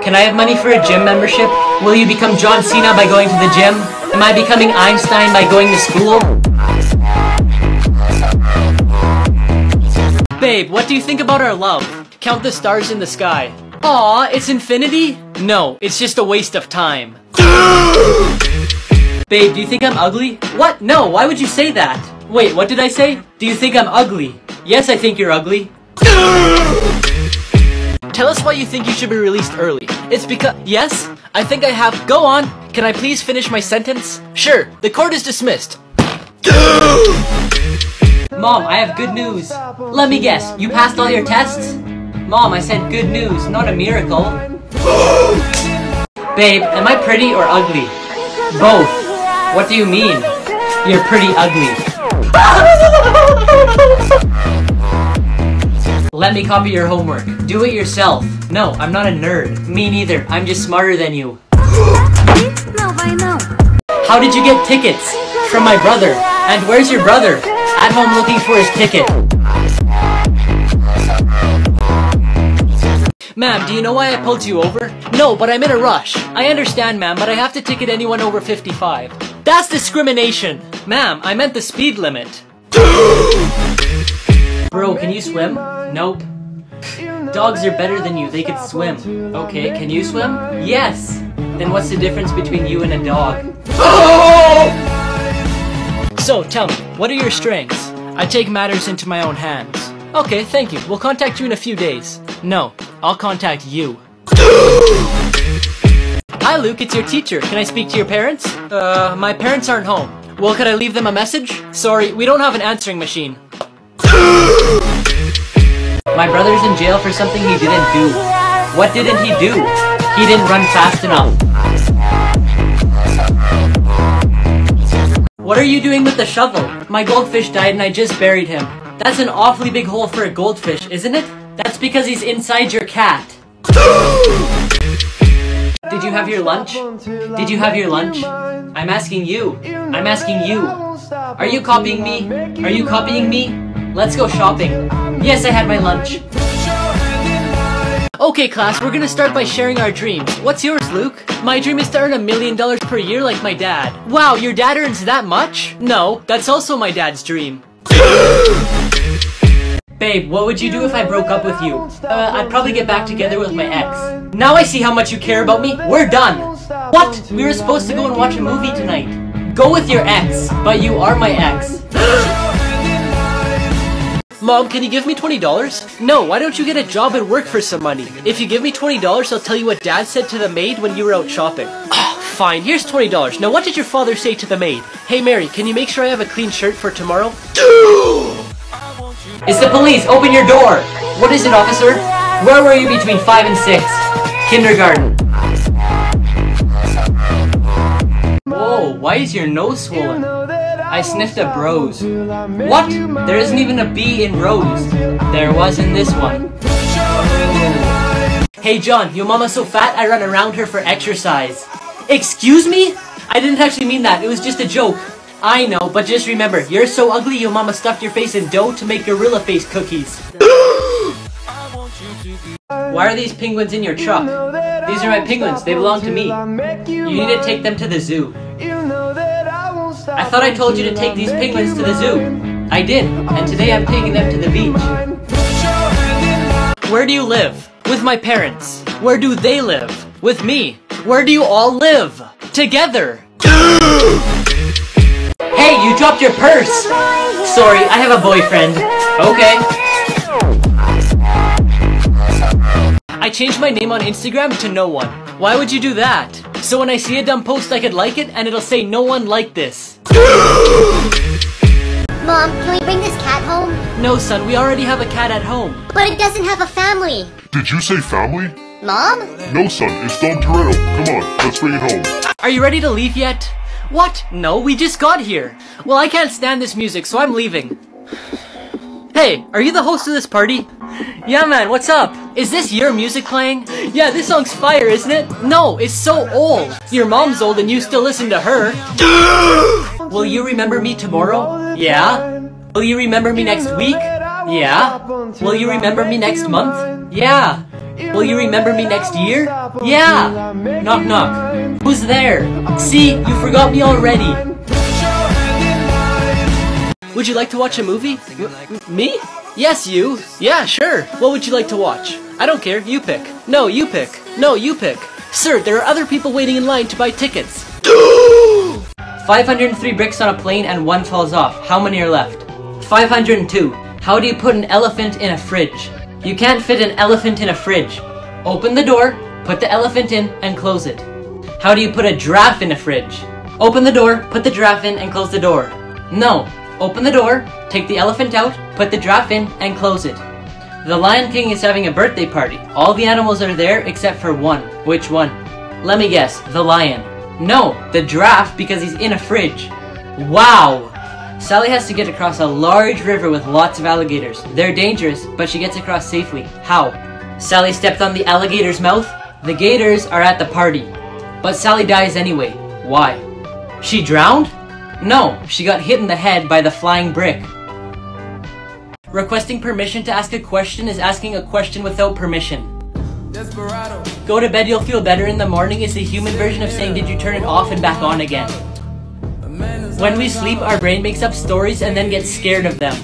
Can I have money for a gym membership? Will you become John Cena by going to the gym? Am I becoming Einstein by going to school? Babe, what do you think about our love? Count the stars in the sky. Aw, it's infinity? No, it's just a waste of time. Babe, do you think I'm ugly? What? No, why would you say that? Wait, what did I say? Do you think I'm ugly? Yes, I think you're ugly. Tell us why you think you should be released early. It's because- Yes? I think I have- Go on! Can I please finish my sentence? Sure, the court is dismissed. Mom, I have good news. Let me guess, you passed all your tests? Mom, I said good news, not a miracle. Babe, am I pretty or ugly? Both. What do you mean? You're pretty ugly. Let me copy your homework. Do it yourself. No, I'm not a nerd. Me neither. I'm just smarter than you. How did you get tickets? From my brother. And where's your brother? At home looking for his ticket. Ma'am, do you know why I pulled you over? No, but I'm in a rush. I understand, ma'am, but I have to ticket anyone over 55. That's discrimination! Ma'am, I meant the speed limit. Bro, can you swim? Nope. Dogs are better than you, they could swim. Okay, can you swim? Yes! Then what's the difference between you and a dog? Oh! So, tell me, what are your strengths? I take matters into my own hands. Okay, thank you. We'll contact you in a few days. No, I'll contact you. Hi, Luke, it's your teacher. Can I speak to your parents? Uh, my parents aren't home. Well, could I leave them a message? Sorry, we don't have an answering machine. My brother's in jail for something he didn't do. What didn't he do? He didn't run fast enough. What are you doing with the shovel? My goldfish died and I just buried him. That's an awfully big hole for a goldfish, isn't it? That's because he's inside your cat. Did you have your lunch? Did you have your lunch? I'm asking you. I'm asking you. Are you copying me? Are you copying me? Let's go shopping. Yes, I had my lunch. Okay, class, we're gonna start by sharing our dreams. What's yours, Luke? My dream is to earn a million dollars per year like my dad. Wow, your dad earns that much? No, that's also my dad's dream. Babe, what would you do if I broke up with you? Uh, I'd probably get back together with my ex. Now I see how much you care about me. We're done. What? We were supposed to go and watch a movie tonight. Go with your ex, but you are my ex. Mom, can you give me $20? No, why don't you get a job and work for some money? If you give me $20, I'll tell you what dad said to the maid when you were out shopping. Ah, Fine, here's $20. Now what did your father say to the maid? Hey Mary, can you make sure I have a clean shirt for tomorrow? It's the police! Open your door! What is it, officer? Where were you between 5 and 6? Kindergarten. Whoa, why is your nose swollen? I sniffed a bros. What? There isn't even a B in rose. There was in this one. Hey John, your mama's so fat I run around her for exercise. Excuse me? I didn't actually mean that, it was just a joke. I know, but just remember, you're so ugly your mama stuffed your face in dough to make gorilla face cookies. Why are these penguins in your truck? These are my penguins, they belong to me. You need to take them to the zoo. I thought I told you to take these penguins to the zoo. I did, and today I'm taking them to the beach. Where do you live? With my parents. Where do they live? With me. Where do you all live? Together. Hey, you dropped your purse! Sorry, I have a boyfriend. Okay. I changed my name on Instagram to no one. Why would you do that? So when I see a dumb post I could like it and it'll say no one liked this. Mom, can we bring this cat home? No son, we already have a cat at home. But it doesn't have a family. Did you say family? Mom? No, son, it's Dom Toretto. Come on, let's bring it home. Are you ready to leave yet? What? No, we just got here. Well, I can't stand this music, so I'm leaving. Hey, are you the host of this party? Yeah, man, what's up? Is this your music playing? Yeah, this song's fire, isn't it? No, it's so old. Your mom's old and you still listen to her. Will you remember me tomorrow? Yeah. Will you remember me next week? Yeah. Will you remember me next month? Yeah. Will you remember me next year? Yeah. Knock knock. Who's there? See, you forgot me already. Would you like to watch a movie? M- me? Yes, you. Yeah, sure. What would you like to watch? I don't care. You pick. No, you pick. No, you pick. Sir, there are other people waiting in line to buy tickets. 503 bricks on a plane and one falls off. How many are left? 502. How do you put an elephant in a fridge? You can't fit an elephant in a fridge. Open the door, put the elephant in, and close it. How do you put a giraffe in a fridge? Open the door, put the giraffe in, and close the door. No. Open the door, take the elephant out, put the giraffe in, and close it. The Lion King is having a birthday party. All the animals are there except for one. Which one? Let me guess, the lion. No, the giraffe because he's in a fridge. Wow! Sally has to get across a large river with lots of alligators. They're dangerous, but she gets across safely. How? Sally stepped on the alligator's mouth. The gators are at the party. But Sally dies anyway. Why? She drowned? No, she got hit in the head by the flying brick. Requesting permission to ask a question is asking a question without permission. Go to bed, you'll feel better in the morning is the human version of saying, Did you turn it off and back on again? When we sleep, our brain makes up stories and then gets scared of them.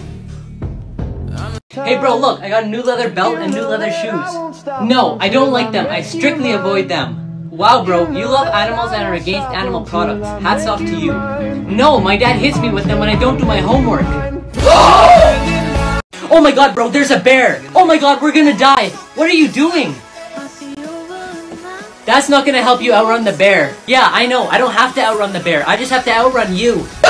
Hey bro, look, I got a new leather belt and new leather shoes. No, I don't like them. I strictly avoid them. Wow bro, you love animals and are against animal products. Hats off to you. No, my dad hits me with them when I don't do my homework. Oh my god bro, there's a bear! Oh my god, we're gonna die! What are you doing? That's not gonna help you outrun the bear. Yeah, I know, I don't have to outrun the bear. I just have to outrun you.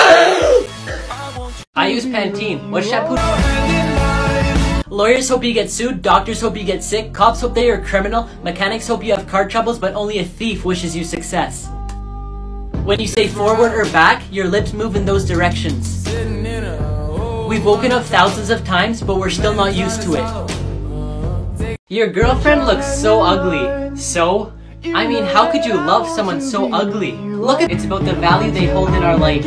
I use Pantene. What shampoo? Lawyers hope you get sued, doctors hope you get sick, cops hope that you're a criminal, mechanics hope you have car troubles, but only a thief wishes you success. When you say forward or back, your lips move in those directions. We've woken up thousands of times, but we're still not used to it. Your girlfriend looks so ugly. So? I mean, how could you love someone so ugly? Look at it's about the value they hold in our life.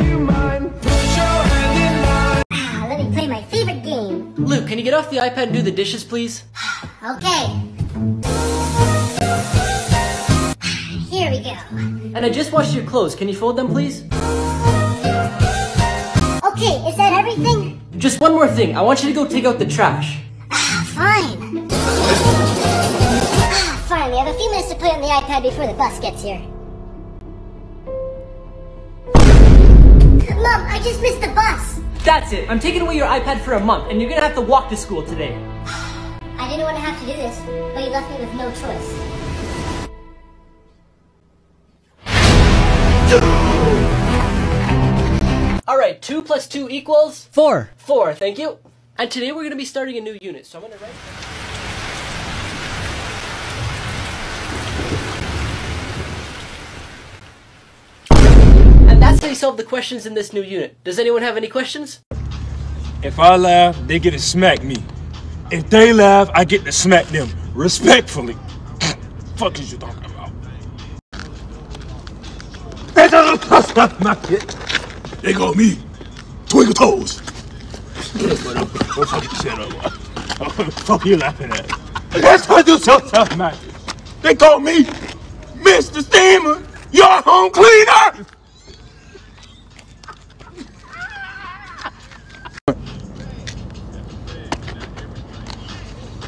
Luke, can you get off the iPad and do the dishes, please? Okay. Here we go. And I just washed your clothes. Can you fold them, please? Okay, is that everything? Just one more thing. I want you to go take out the trash. Fine. Fine, we have a few minutes to play on the iPad before the bus gets here. Mom, I just missed the bus. That's it. I'm taking away your iPad for a month, and you're gonna have to walk to school today. I didn't want to have to do this, but you left me with no choice. Alright, 2 plus 2 equals? 4. 4, thank you. And today we're gonna be starting a new unit, so I'm gonna write. That's how you solve the questions in this new unit. Does anyone have any questions? If I laugh, they get to smack me. If they laugh, I get to smack them respectfully. Fuck is you talking about? My kid. They go me. Twinkle toes. Don't fucking shut up. What the fuck you laughing at? That's how you so tough, man. They call me Mr. Steamer, your home cleaner.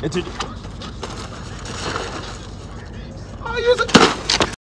It's a... Oh, you're so...